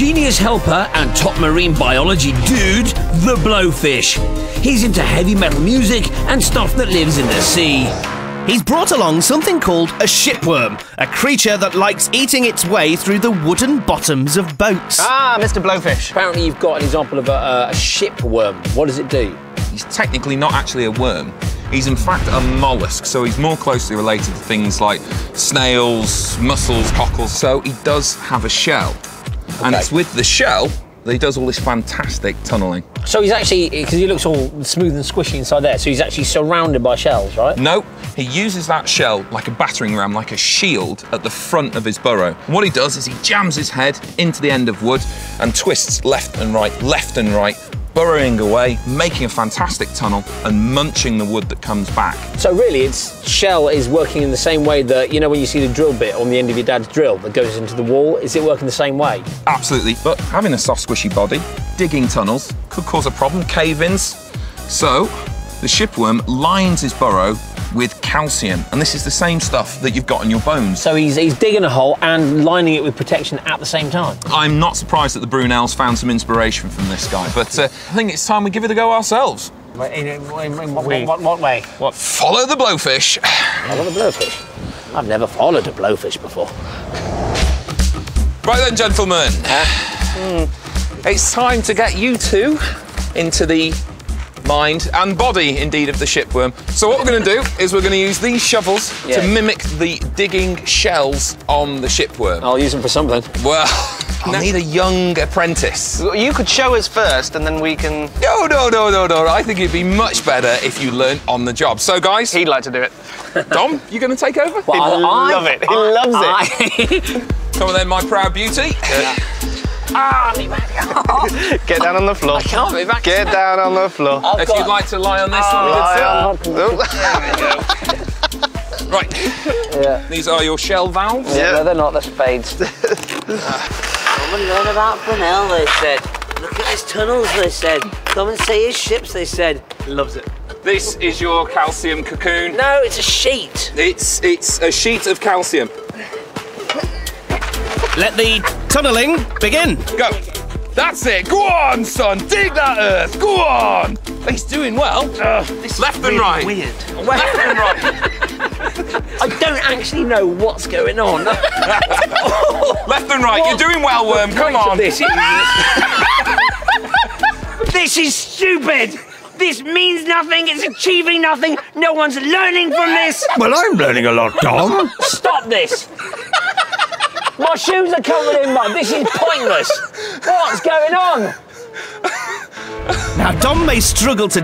genius helper and top marine biology dude, the blowfish. He's into heavy metal music and stuff that lives in the sea. He's brought along something called a shipworm, a creature that likes eating its way through the wooden bottoms of boats. Ah, Mr. Blowfish. Apparently, you've got an example of a, a shipworm. What does it do? He's technically not actually a worm. He's in fact a mollusk, so he's more closely related to things like snails, mussels, cockles. So he does have a shell. And it's with the shell that he does all this fantastic tunnelling. So he's actually, because he looks all smooth and squishy inside there, so he's actually surrounded by shells, right? No, he uses that shell like a battering ram, like a shield at the front of his burrow. And what he does is he jams his head into the end of wood and twists left and right, left and right, burrowing away, making a fantastic tunnel and munching the wood that comes back. So really, its shell is working in the same way that, you know, when you see the drill bit on the end of your dad's drill that goes into the wall, is it working the same way? Absolutely. But having a soft, squishy body, digging tunnels could cause a problem, cave ins. So the shipworm lines his burrow with calcium, and this is the same stuff that you've got in your bones. So he's, he's digging a hole and lining it with protection at the same time. I'm not surprised that the Brunels found some inspiration from this guy, but uh, I think it's time we give it a go ourselves. In, in, in, in what, what, what way? What? Follow the blowfish. I love a blowfish. I've never followed a blowfish before. Right then, gentlemen. It's time to get you two into the mind and body, indeed, of the shipworm. So what we're going to do is we're going to use these shovels Yeah. to mimic the digging shells on the shipworm. I'll use them for something. Well, I need a young apprentice. You could show us first, and then we can. No, no, no, no, no. I think it'd be much better if you learnt on the job. So, guys, He'd like to do it. Dom, you going to take over? Well, I- love it. He loves it. it. Come on then, my proud beauty. Ah, me back. Get down on the floor. I can't be back. Get down on the floor. I've if got- you'd like to lie on this, Lie we on. could sit. Right. Yeah. These are your shell valves. Yeah. No, they're not, they're spades. Come and learn about Brunel, they said. Look at his tunnels, they said. Come and see his ships, they said. Loves it. This is your calcium cocoon. No, it's a sheet. It's it's a sheet of calcium. Let the tunneling begin. Go. That's it. Go on, son. Dig that earth. Go on. He's doing well. Uh, left and right. Weird. Left and right. I don't actually know what's going on. Left and right. You're doing well, worm. Come on. This This is stupid. This means nothing. It's achieving nothing. No one's learning from this. Well, I'm learning a lot, Dom. Stop this! My shoes are covered in mud. This is pointless. What's going on? now, Dom may struggle to